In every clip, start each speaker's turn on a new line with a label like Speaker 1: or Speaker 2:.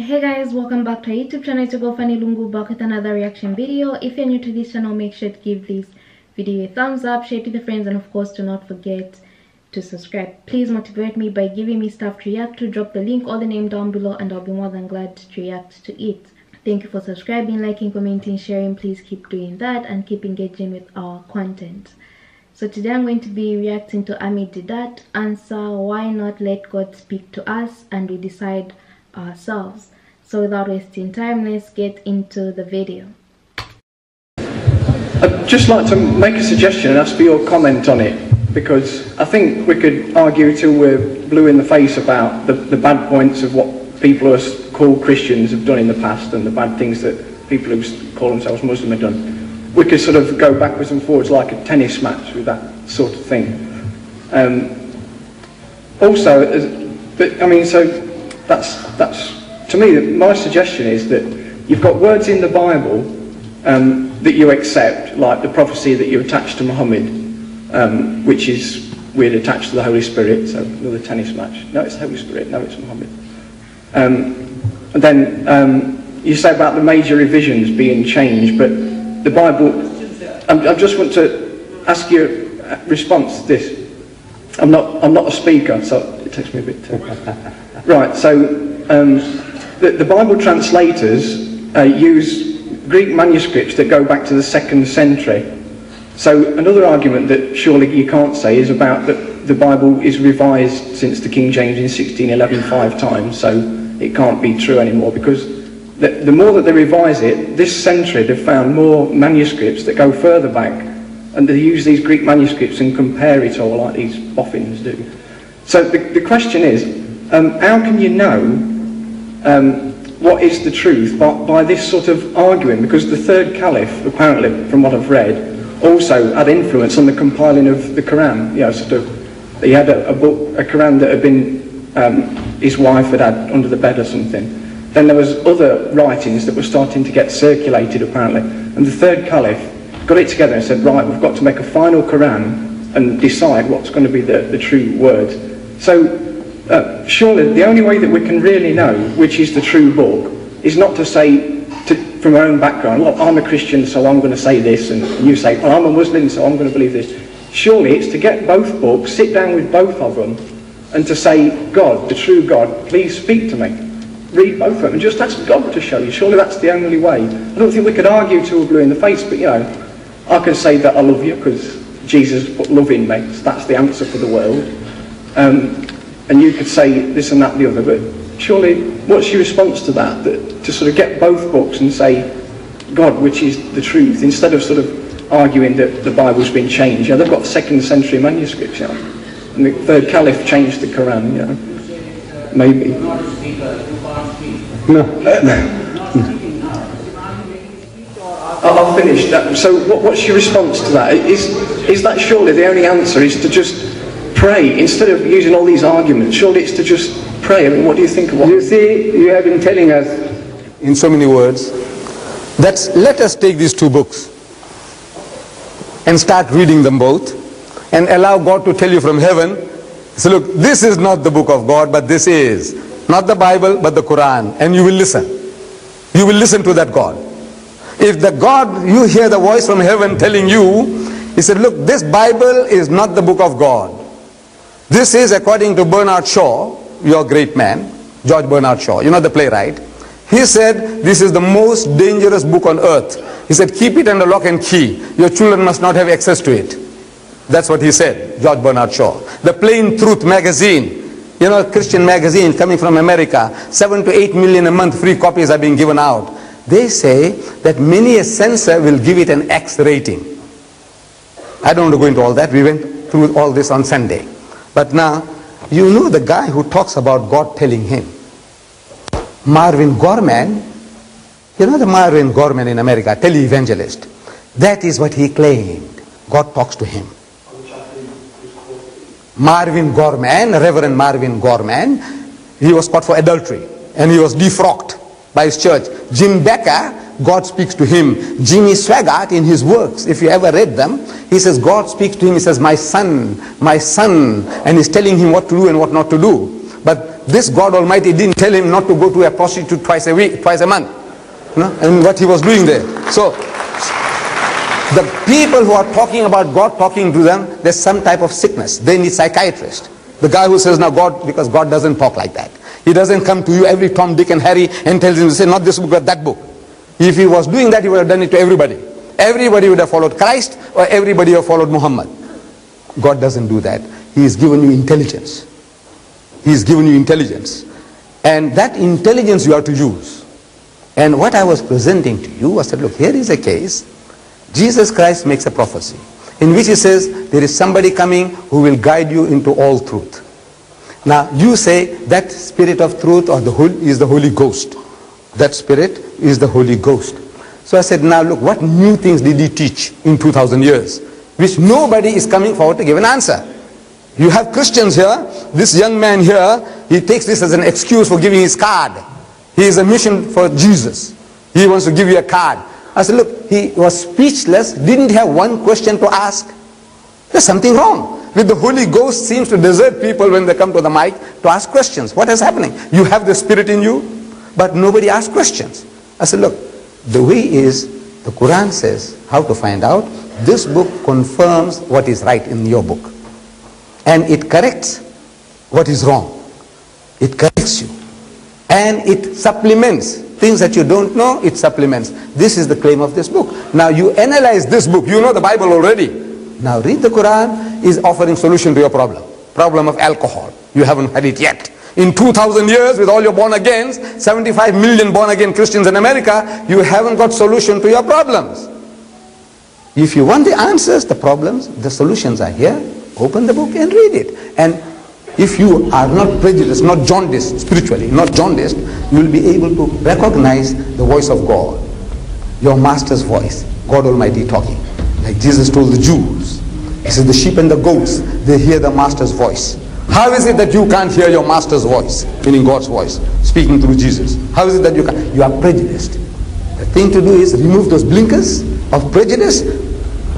Speaker 1: Hey guys, welcome back to our YouTube channel. It's your girl Fanny Lungu back with another reaction video. If you're new to this channel, make sure to give this video a thumbs up, share it with your friends, and of course, do not forget to subscribe. Please motivate me by giving me stuff to react to. Drop the link or the name down below, and I'll be more than glad to react to it. Thank you for subscribing, liking, commenting, sharing. Please keep doing that and keep engaging with our content. So today I'm going to be reacting to Ahmed Deedat answer why not let God speak to us and we decide ourselves. So without wasting time, let's get into the video.
Speaker 2: I'd just like to make a suggestion and ask for your comment on it because I think we could argue till we're blue in the face about the, the bad points of what people who are called Christians have done in the past and the bad things that people who call themselves Muslim have done. We could sort of go backwards and forwards like a tennis match with that sort of thing. Um, also, but I mean, so that's that's to me. My suggestion is that you've got words in the Bible um, that you accept, like the prophecy that you attach to Muhammad, um, which is weird attached to the Holy Spirit. So another tennis match. No, it's the Holy Spirit. No, it's Muhammad. Um, and then um, you say about the major revisions being changed, but the Bible. I, I just want to ask you response to this. I'm not. I'm not a speaker, so it takes me a bit. To... right. So um, the, the Bible translators uh, use Greek manuscripts that go back to the second century. So another argument that surely you can't say is about that the Bible is revised since the King James in 1611 five times. So it can't be true anymore because the, the more that they revise it, this century they've found more manuscripts that go further back and they use these Greek manuscripts and compare it all like these boffins do. So the, the question is, um, how can you know um, what is the truth by, by this sort of arguing? Because the third caliph, apparently, from what I've read, also had influence on the compiling of the Quran. You know, sort of, he had a, a book, a Quran that had been, um, his wife had had under the bed or something. Then there was other writings that were starting to get circulated, apparently. And the third caliph got it together and said, right, we've got to make a final Quran and decide what's going to be the, the true word. So uh, surely the only way that we can really know which is the true book is not to say to, from our own background, well, I'm a Christian, so I'm going to say this, and you say, well, I'm a Muslim, so I'm going to believe this. Surely it's to get both books, sit down with both of them, and to say, God, the true God, please speak to me. Read both of them and just ask God to show you. Surely that's the only way. I don't think we could argue till we're blue in the face, but you know, I can say that I love you because Jesus put love in me. So that's the answer for the world. Um, and you could say this and that and the other, but surely what's your response to that? that? To sort of get both books and say, God, which is the truth, instead of sort of arguing that the Bible's been changed. You know, they've got second century manuscripts, you know. And the third caliph changed the Quran, you know. Maybe. No. I'll finish that. So what, what's your response to that? Is, is that surely the only answer is to just pray instead of using all these arguments? Surely it's to just pray. I mean, what do you think of what?
Speaker 3: You see, you have been telling us in so many words that let us take these two books and start reading them both and allow God to tell you from heaven, so look, this is not the book of God, but this is not the Bible, but the Quran. And you will listen. You will listen to that God. If the God, you hear the voice from heaven telling you, he said, look, this Bible is not the book of God. This is according to Bernard Shaw, your great man, George Bernard Shaw, you know the playwright. He said, this is the most dangerous book on earth. He said, keep it under lock and key. Your children must not have access to it. That's what he said, George Bernard Shaw. The Plain Truth magazine, you know, Christian magazine coming from America, seven to eight million a month free copies are being given out. They say that many a censor will give it an X rating. I don't want to go into all that. We went through all this on Sunday. But now, you know the guy who talks about God telling him. Marvin Gorman, you know the Marvin Gorman in America, televangelist. That is what he claimed. God talks to him. Marvin Gorman, Reverend Marvin Gorman, he was caught for adultery and he was defrocked by his church. Jim Bakker, God speaks to him. Jimmy Swaggart in his works, if you ever read them, he says God speaks to him, he says, my son, my son, and he's telling him what to do and what not to do. But this God Almighty didn't tell him not to go to a prostitute twice a week, twice a month. You know, and what he was doing there. So, the people who are talking about God talking to them, there's some type of sickness. They need psychiatrist. The guy who says, now God, because God doesn't talk like that. He doesn't come to you every Tom, Dick and Harry and tells you to say, not this book, but that book. If he was doing that, he would have done it to everybody. Everybody would have followed Christ or everybody would have followed Muhammad. God doesn't do that. He has given you intelligence. He has given you intelligence. And that intelligence you have to use. And what I was presenting to you, I said, look, here is a case. Jesus Christ makes a prophecy in which he says, there is somebody coming who will guide you into all truth. Now, you say that spirit of truth or the Holy, is the Holy Ghost. That spirit is the Holy Ghost. So I said, now look, what new things did he teach in 2000 years? Which nobody is coming forward to give an answer. You have Christians here, this young man here, he takes this as an excuse for giving his card. He is a mission for Jesus. He wants to give you a card. I said, look, he was speechless, didn't have one question to ask. There's something wrong. With the Holy Ghost seems to desert people when they come to the mic to ask questions. What is happening? You have the Spirit in you, but nobody asks questions. I said, look, the way is, the Quran says how to find out. This book confirms what is right in your book. And it corrects what is wrong. It corrects you. And it supplements things that you don't know, it supplements. This is the claim of this book. Now you analyze this book. You know the Bible already. Now read the Quran is offering solution to your problem. Problem of alcohol. You haven't had it yet. In 2000 years with all your born agains, 75 million born again Christians in America, you haven't got solution to your problems. If you want the answers, the problems, the solutions are here. Open the book and read it. And if you are not prejudiced, not jaundiced spiritually, not jaundiced, you will be able to recognize the voice of God, your master's voice, God Almighty talking. Like Jesus told the Jews, he said the sheep and the goats, they hear the master's voice. How is it that you can't hear your master's voice, meaning God's voice, speaking through Jesus? How is it that you can? You are prejudiced. The thing to do is remove those blinkers of prejudice,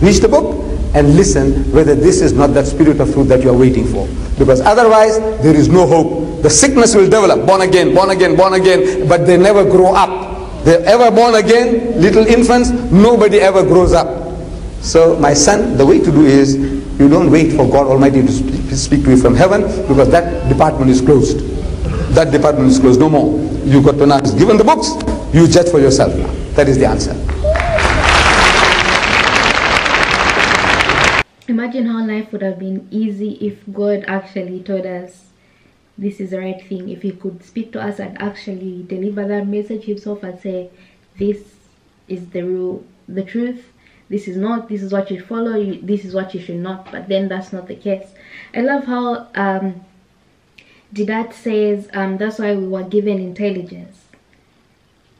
Speaker 3: reach the book, and listen whether this is not that spirit of truth that you are waiting for. Because otherwise, there is no hope. The sickness will develop, born again, born again, born again, but they never grow up. They're ever born again, little infants, nobody ever grows up. So my son, the way to do is, you don't wait for God Almighty to speak to you from heaven, because that department is closed. That department is closed, no more. You've got to now, given the books, you judge for yourself now. That is the answer.
Speaker 1: Imagine how life would have been easy if God actually told us this is the right thing. If He could speak to us and actually deliver that message Himself and say, This is the rule, the truth. This is not, this is what you follow, this is what you should not. But then that's not the case. I love how um, Deedat says um, that's why we were given intelligence.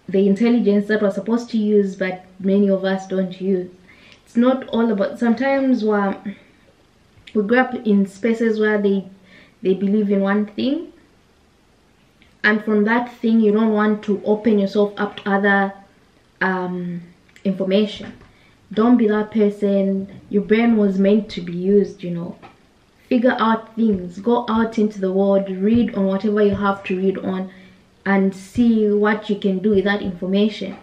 Speaker 1: The intelligence that we're supposed to use, but many of us don't use it's not all about sometimes we we grow up in spaces where they they believe in one thing and from that thing you don't want to open yourself up to other um, information don't be that person. Your brain was meant to be used you know. Figure out things. Go out into the world. Read on whatever you have to read on and see what you can do with that information.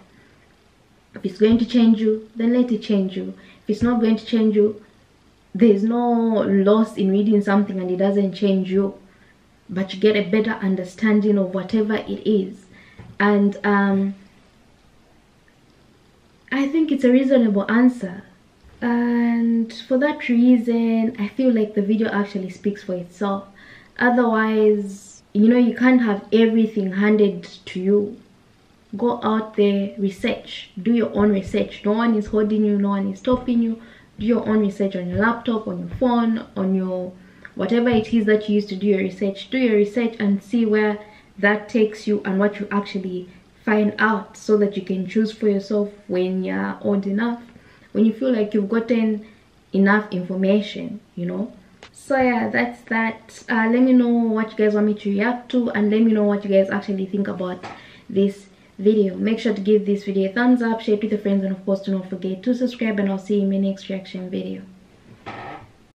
Speaker 1: If it's going to change you then let it change you. If it's not going to change you there's no loss in reading something and it doesn't change you. But you get a better understanding of whatever it is. And um, I think it's a reasonable answer. And for that reason I feel like the video actually speaks for itself. Otherwise you know you can't have everything handed to you. Go out there research. Do your own research. No one is holding you no one is stopping you. Do your own research on your laptop on your phone on your whatever it is that you use to do your research. Do your research and see where that takes you and what you actually find out so that you can choose for yourself when you're old enough when you feel like you've gotten enough information you know? So yeah that's that. Uh, let me know what you guys want me to react to and let me know what you guys actually think about this video. Make sure to give this video a thumbs up share it with your friends and of course do not forget to subscribe and i'll see you in my next reaction video